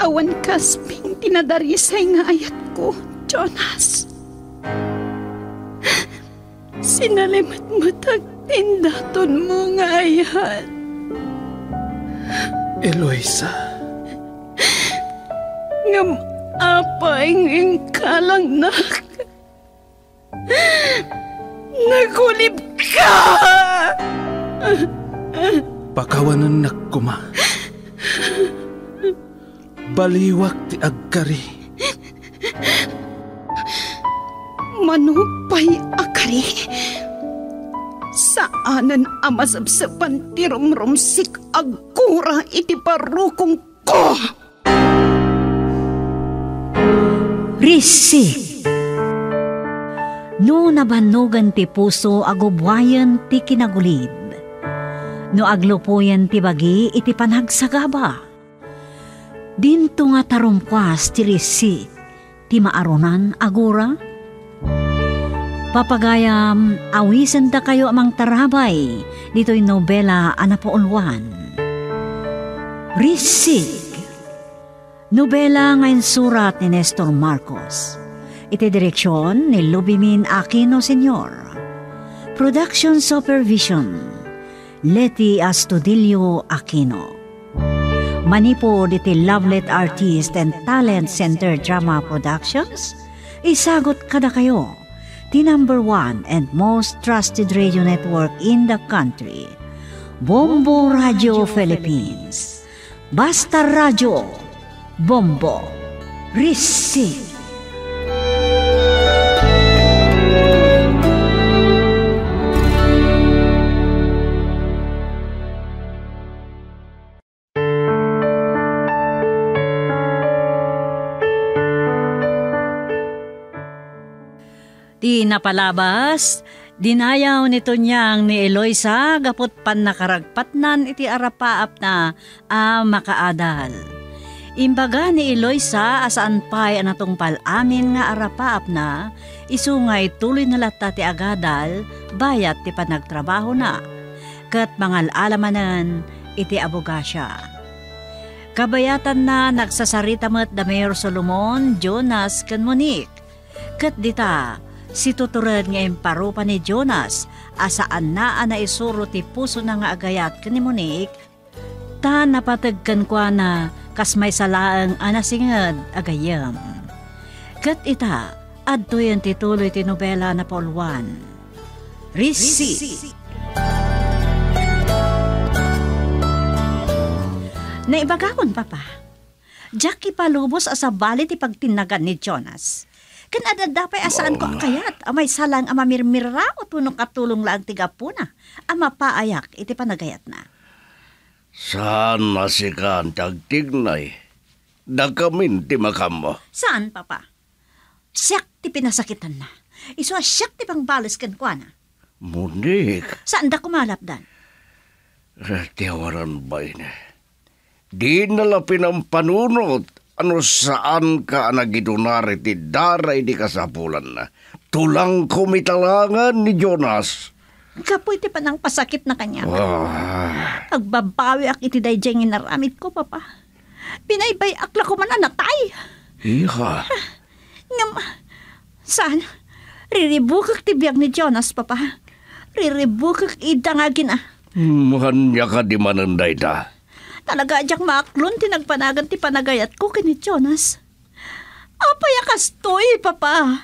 awan kasping tinadarisay nga ayat ko, Jonas. Sinalimat matag tindaton mo nga ayat. Eloisa. Ngam apa ing kalang nak. Nagulib ka! Pakawanan na kuma. Baliwak ti agkari. Manupay akari. Saanan amasabsapan ti rumrumsik agkura iti parukong ko. Risik. No nabanugan ti puso agubwayan ti kinagulid. No aglupuyan ti bagi iti panagsagaba. Dinto nga tarumkwas ti risi ti maarunan agura. Papagayam, awisan da kayo amang tarabay dito'y nobela anapaulwan. Risig. Nobela ngayon surat ni Nestor Marcos. Iti direksyon ni Lubimin Aquino Sr. Production Supervision Leti Astudillo Aquino Manipod iti Lovelet Artist and Talent Center Drama Productions Isagot kada kayo the number one and most trusted radio network in the country Bombo Radio Philippines. Basta Radio Bombo. Receive Di napalabas, dinayaw nito niyang ni Eloisa gapot pan nakaragpatnan iti arapaap na a makaadal. Imbaga ni Eloisa asaan pay anatong palamin nga arapaap na isungay tuloy na lata ti agadal bayat ti panagtrabaho na. Kat mangal alamanan iti abogasya. Kabayatan na nagsasarita met da Mayor Solomon, Jonas, kan Monique. Kat dita, si tuturan nga imparupa ni Jonas asaan na ana isuro ti puso na nga agayat ka ni Monique ta napatagkan kwa na kas may salaang anasingad agayam. Kat ita, adto yan tituloy ti nobela na Paul Risi. Naibagakon, Papa. Jackie palubos asabali ti pagtinagan ni Jonas. Kan ada dapay asaan ko kayat, amay salang amamirmirra o tunong katulong lang tiga puna, ama paayak iti panagayat na. Saan masikan tagtignay? Dagamin ti makam mo. Saan, Papa? Siyak ti pinasakitan na. Iso siyak ti pangbalis kan kwa na. Munik, Saan da kumalap dan? tiyawaran ba ini? Di nalapin ang panunot ano saan ka nagidunari ti daray di kasapulan na. Tulang kumitalangan ni Jonas. Kapoy ti panang pasakit na kanya. Ah, Pagbabawi ak iti dayjay naramit ko, Papa. Pinaybay akla ko man anatay. iha. Ngam, saan? Riribukak ti biyag ni Jonas, Papa. Riribukak idangagin ah. Muhan niya ka di mananday da. Talaga ajak maaklon tinagpanagan ti panagayat ko kini Jonas. Apay akastoy, Papa.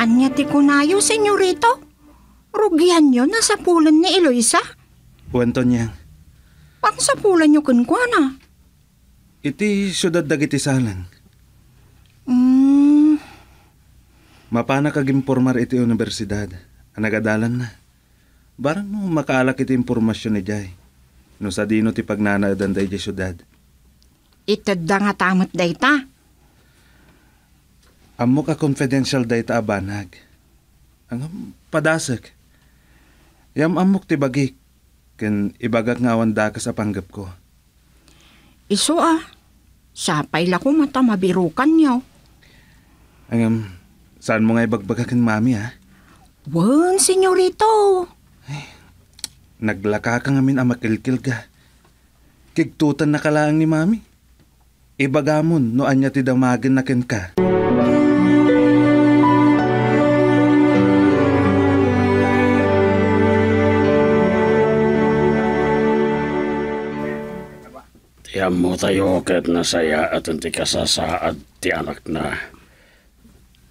Anya ti kunayo, senyorito? Rugihan nyo na sa pulan ni Eloisa? Kwento niya. Pang sa pulan nyo kunkwana? Iti syudad dagiti salang. Hmm, Mapana kag impormar iti universidad. Anagadalan na. Barang no makaalak iti impormasyon ni Jay. No sa dino ti pagnanaadan day di syudad. itad da nga tamot dayta. Amo ka confidential data abanag. Ang padasek. Yam amok ti bagik. Ken ibagak nga awan da ka sa panggap ko. Iso ah, sapay la ko mata mabirukan nyo. Ang Saan mo nga ibagbagakin mami ha? Wan, senyorito. Naglaka ka ngamin ang makilkil ka. Kigtutan na kalaang ni mami. Ibagamon no anya ti damagin na ken ka. Tiyan mo tayo ket nasaya at ti kasasaad ti anak na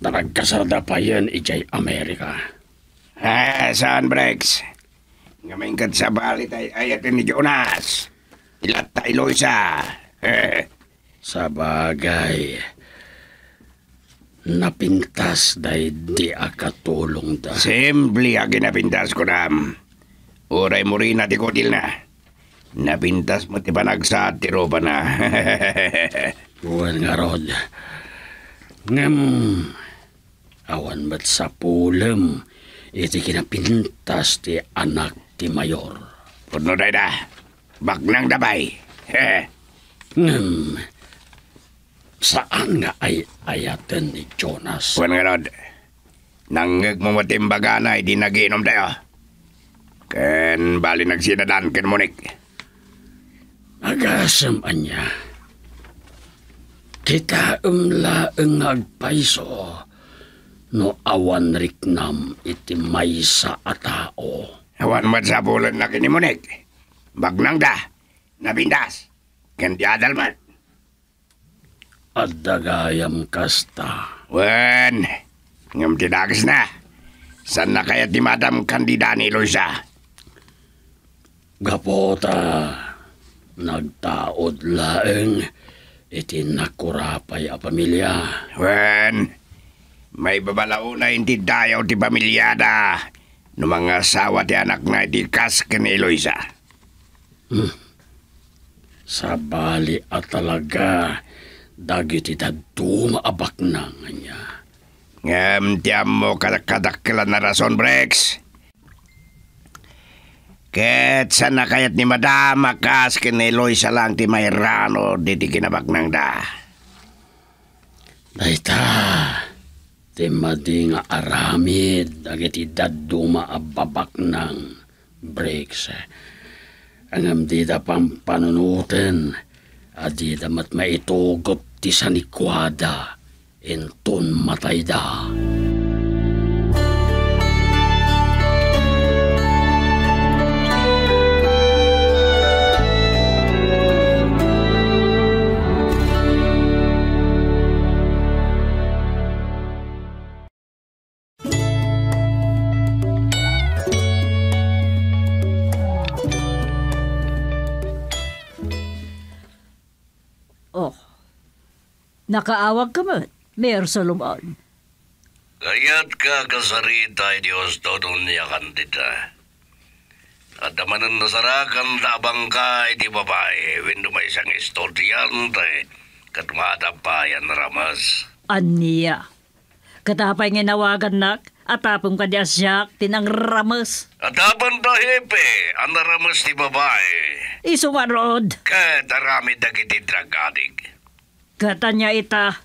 na nagkasarda pa yan ijay Amerika. Ah, saan, Brex? Ngamin kat sa balit ay ayatin ni Jonas. Ilat tayo, Loisa. Eh, Sa bagay, napintas day di akatulong da. Simple ang ginapintas ko na. Uray mo rin na tikotil na. Napintas mo ti panagsa at tiro pa na. Buwan nga rod. Ngam, awan ba't sa pulem, iti kinapintas ti anak ti mayor. Puno day na. Baknang dabay. Ngam, saan nga ay ayaten ni Jonas? Puwan nga rod. Nangag mo matimbaga na, hindi nagiinom tayo. Ken bali nagsinadan ken munik. Agasam anya. Kita umlaeng agpaiso no awan riknam iti maysa a tao. Awan mat sa bulan na kini munik. Bagnang da. Nabindas. Ken di adalman. At dagayam kasta. Wen, ngam tinagas na. San na kaya ti Madam Candida ni Luisa? Gapota, nagtaod laeng iti nakurapay a pamilya. Wen, may babalao na hindi dayaw ti pamilyada. No mga asawa ti anak na iti kas ken ni Luisa. Sa bali at talaga, dagiti daduma abak na nga niya. Ngam tiyam mo kadakadaklan na rason, Brex. Ket san na kayat ni Madam makas ni Luisa lang ti mayrano diti kinabak nang da. Dayta, ti madi nga aramid, dagiti daduma ababak ng breaks. Angam di da pang panunutin, adi da mat maitugot ti sanikwada, inton matay da. Oh, nakaawag ka man, Mayor Solomon. Kayat ka kasarita Diyos todong niya kandida. At amanan nasarakan labang ka iti babae, wendo may isang estudyante, katmatapayan ramas. Aniya. Katapay nga nawagan nak, atapong ka di asyak, tinang ramas. At aban da hepe, ang naramas ti babae, Isumarod, katarami dagiti drug addict. Katanya ita,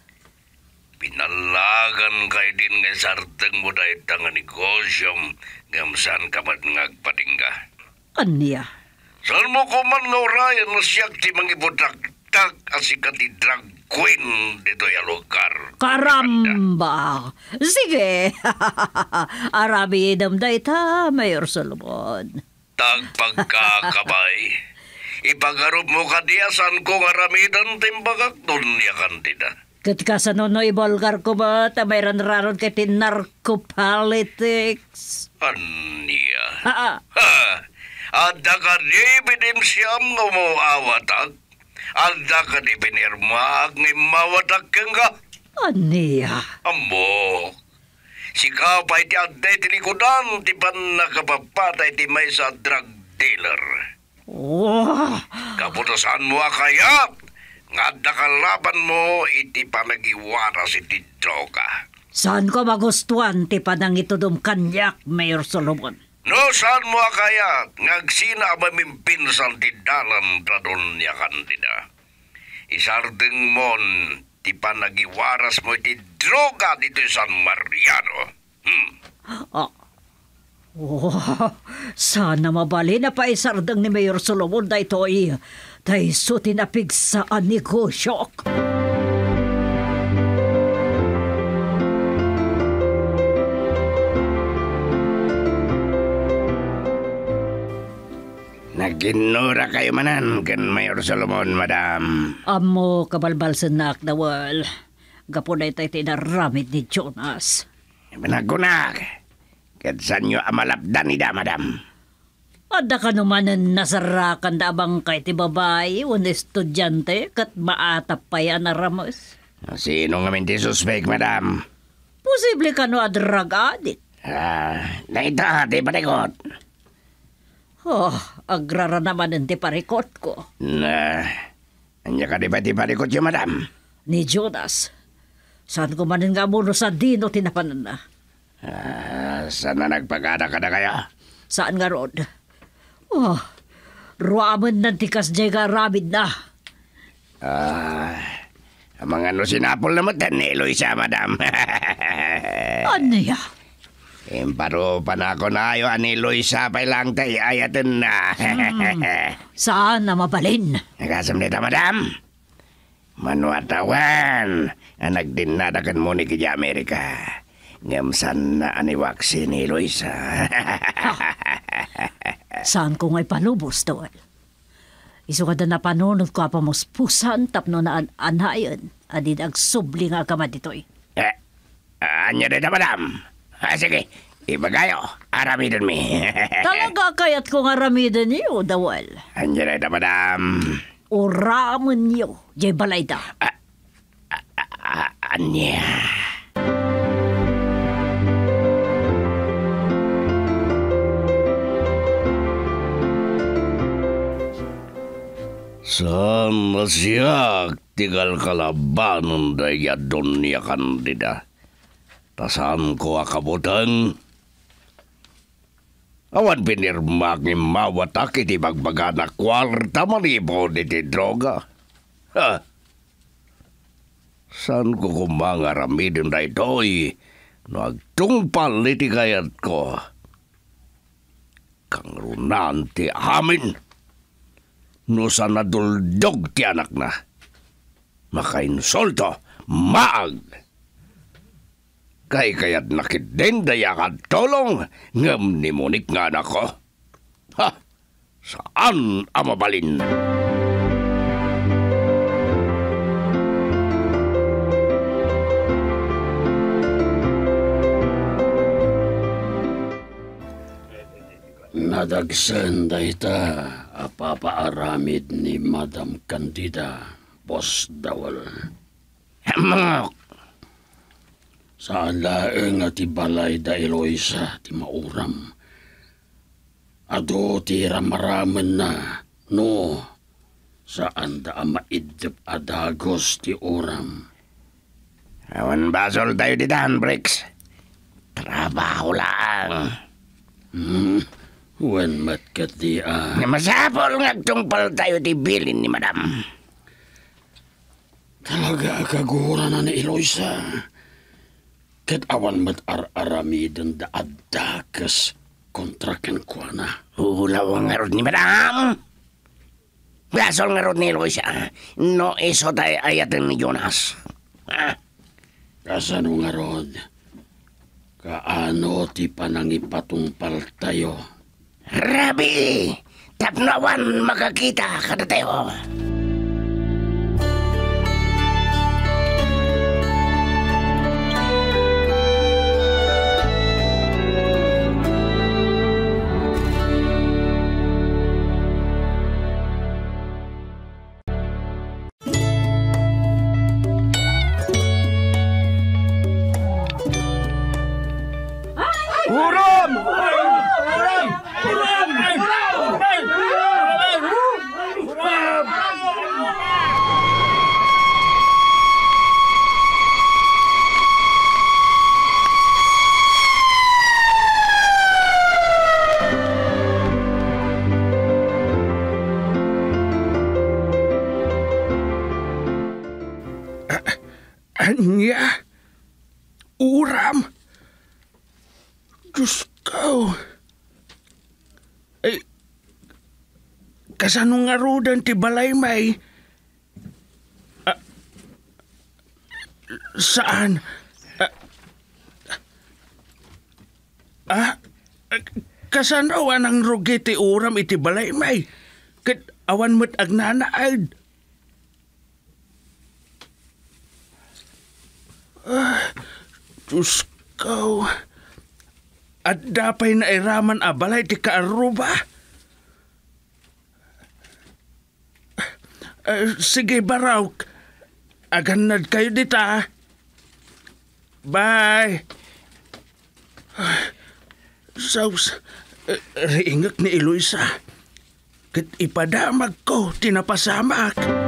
Pinalagan kay din nga sarteng mo da itang negosyong gamsan ka mat ngagpatingga. aniya. Saan mo ko man nga orayan na siyak ti mangibudak-tak asikat ti drag queen dito yung lugar. Karamba! Sige! Arabi damda ita, Mayor Solomon. Tagpagkakabay. Ipagarup mo kadiyasan ko nga ramidan timbagak doon niya kandida. Katika sa nono ibolgar ko ba, tamayran raron kay ti narco-politics. Aniya. Ha, Ha! Adda ka di ebidensiyam nga mo awatag. Adda ka di pinirmaag nga mawatak ka nga. aniya. Ambo. Si kapay ti adday ti likodan ti pan nakapapatay ti may sa drug dealer. Oh, Kaputosan mo kaya nga kalaban mo iti panagiwaras iti droga. saan ko magustuhan ti panang itudum kanyak, Mayor Solomon? No, saan mo kaya ngagsina mamimpinsan ti dalan radon niya kandida. Isardeng mon ti panagiwaras mo iti droga dito sa San Mariano. Hmm. Oh, sana mabali na pa isardang ni Mayor Solomon da ito ay tay so tinapig sa negosyo. Naginura kayo manan kan Mayor Solomon, madam. Amo kabalbal sa nak dawal. Gapo na itay tinaramid ni Jonas. Pinagunak. Kat saan nyo amalapdan ni da, madam? Ada ka naman ang nasarakan da abang kay ti babae o estudyante kat maatap pa yan na ramos. Sino nga minti suspect, madam? Posible ka no drug addict. Ah, naita, di patikot. Oh, agrara naman ang ti parikot ko. Na, anya ka di ba di patikot yung madam? Ni Jonas. Saan ko manin nga muno sa dino tinapanan na? Ah, saan na nagpagada ka na kaya? Saan nga rod? Oh, ruaman ng tikas dyan nga rabid na. Ah, ang mga no sinapol na mo ni Eloisa, madam. Ano ya? Imparo pa na ako na ayo ani Eloisa pa lang tay ayatin na. Saan na mabalin? Nagasamnit na, madam. Manuatawan ang nagdinadakan mo ni Kaya Amerika. Ngamsan na aniwaksi ni Eloisa. Saan ko nga'y palubos doon? Iso ka na panunod ko pa mos pusan tapno na an anayon. Adid ag subli nga kama ditoy. eh, anya na, madam. Ah, sige, ibagayo. Aramidon mi. Talaga kayat ko nga ramidan niyo, dawal. anya na, madam. Uraman niyo, jay balay da. Ah, anya. Saan na siya tigal kalabanon daya doon niya kandida? Tasan ko akabutan? Awan pinirma ng mawatak iti bagbaga na kwarta manibo iti droga. Ha? San ko kumangaramidin na ito'y nagtungpal iti kayat ko. Kang runan ti amin. No sa naduldog ti anak na. Makainsulto, maag. Kay kayat nakidendaya ka tolong ngam ni Monik nga nako. Ha? Saan amabalin? Nadagsan dayta apapaaramid ni Madam Candida, Boss Dawal. Mga Saan laeng at ibalay da Eloisa ti mauram. Ado ti ramaraman na, no, saan da maidip adagos ti oram. Awan basol tayo di Bricks. Trabaho lang. Hmm, wen matkat di ah. Masapol nga tungpal tayo di bilin ni madam. Talaga kagura na ni Eloisa. Kat awan mat ar-aramidon da adakas kontra ken kuana. Ulaw ang nga ni madam. Basol nga ni Eloisa. No iso tayo ayatin ni Jonas. Ah, Kasano nga? Kaano ti panangipatungpal tayo? Rabi! Tapnawan makakita kada tayo. Kasano nga rudan ti balay may? Ah, saan? Ah, ah, kasano anang rugi ti uram iti balay may? Kat awan mo't agnanaad. Ah, Diyos ko. At dapay na iraman abalay ti kaaruba. Uh, sige, Baraw. Aganad kayo dita. Bye. Saus, uh, riingak ni Eloisa. Kat ipadamag ko, tinapasamak. In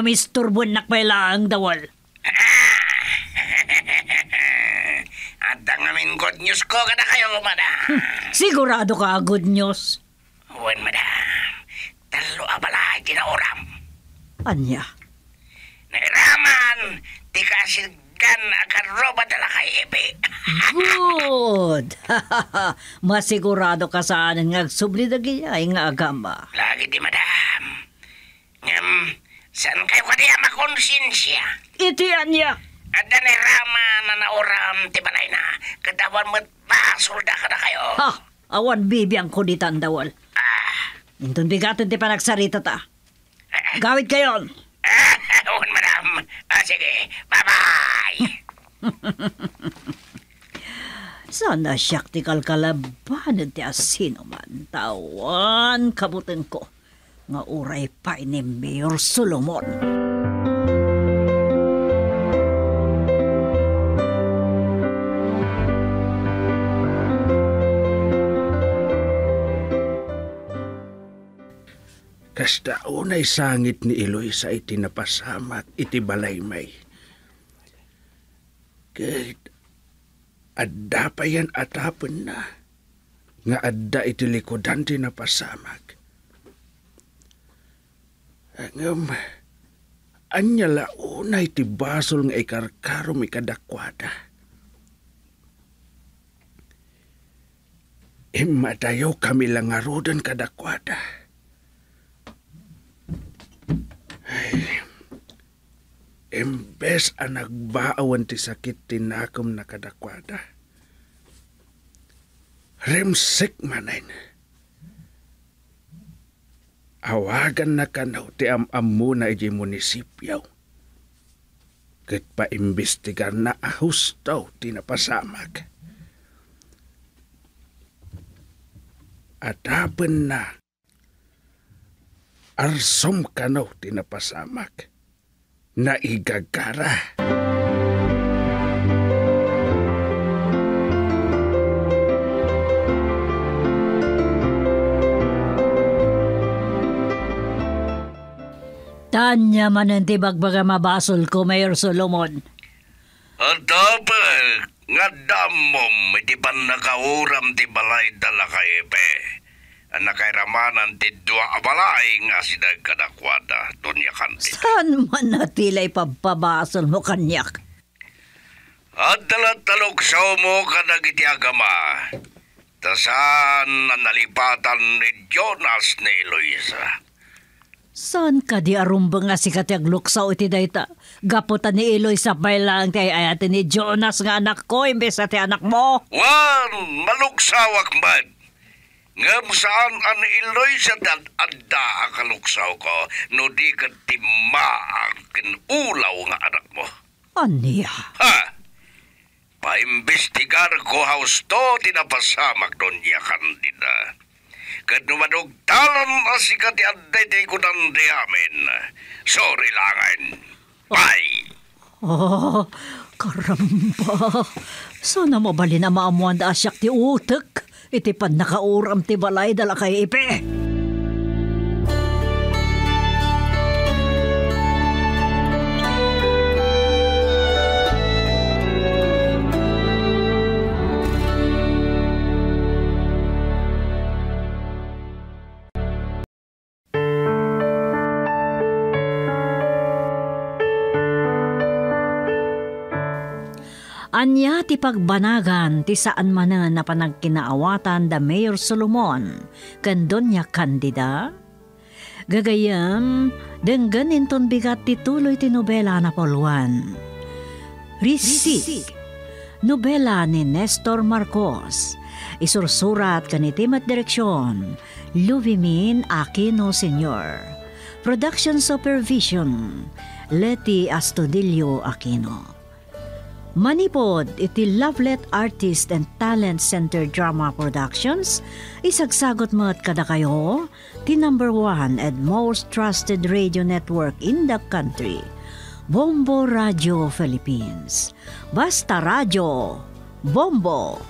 nga misturbon nakpaila ang dawal. At ang amin good news ko kada kayo, madam. Sigurado ka, good news. Wen, madam. Talo abala, ginauram. Anya? Nairaman, di kasilgan akan roba dala kay Ebe. Good! Masigurado ka saan nga subli ay nga agamba. Lagi di, madam. Ngam, saan kayo kadiya makonsensya? Iti anya! At nairaman na nauram, ti balay na. Katawan mo't pasulda ka na kayo. Ha! Awan bibiyang ko dito ang dawal. Ah, Intong bigaton ti panagsarita ta. Gawid kayon! ah, wen, madam. Ah, sige, bye-bye. Sana siyak ti kalkalabanan ti asino man. Tawan kabutin ko. Nga uray pa ni Mayor Solomon. Kasta unay sangit ni Eloy sa iti napasamak iti balay may. Kahit adda pa yan atapon na. Nga adda iti likodan ti napasamak. Angam, anya launay ti basol nga ikarkarom ikadakwada. Imadayo kami lang arudan kadakwada. Imbes ang nagbaawan ti sakit tinakom na kadakwada. Remsik manin. Awagan na kanaw ti am-am muna iti munisipyo. Kat paimbestigar na ahustaw ti napasamag. At hapen na arsom kanaw ti napasamag na igagara. Tanya man ang tibagbaga mabasol ko, Mayor Solomon. At dapat, nga damom, iti pan nakauram ti balay dala. Ang nakairamanan ti dua abalay nga sidag kadakwada, dunya kanti. Saan man natilay pagpabasol mo kanyak? At dalat-talok sa mo kadag iti agama. Tasan na nalipatan ni Jonas ni Eloisa. Saan ka di arumbang nga si katiagluksaw iti dayta? Gaputan ni Eloy sa lang kay ayate ni Jonas nga anak ko imbes sa ti anak mo. Wan, maluksawak man. Ngam saan an iloy sa dad adda ang kaluksaw ko no di ka timaang kinulaw nga anak mo. Aniya? Ha? Paimbestigar ko haus to tinapasamak doon niya kandida. Kad numadugtalan asi ka ti adday day ko di amin. Sorry langan. Bye. Oh, karamba. Sana mabali na maamuan da asyak ti utek. Iti pan nakauram ti balay dala kay ipe. Anya ti pagbanagan ti saan manan na panagkinaawatan da Mayor Solomon kan Donya Candida? Gagayam, denggan inton bigat ti tuloy ti nobela na polwan. Risik, nobela ni Nestor Marcos. Isursurat kanitimat direksyon, Luvimin Aquino Sr. Production Supervision, Leti Astudillo Aquino. Manipod iti Lovelet Artist and Talent Center Drama Productions, isagsagot mo at kada kayo, the number one and most trusted radio network in the country, Bombo Radio Philippines. Basta Radio, Bombo!